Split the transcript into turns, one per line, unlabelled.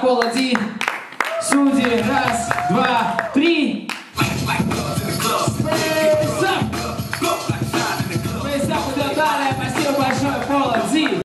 Протокол один. Судьи, раз, два, три. Спасибо большое, Пола Ди.